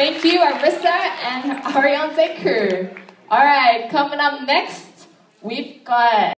Thank you, Arissa and Ariane Crew. All right, coming up next, we've got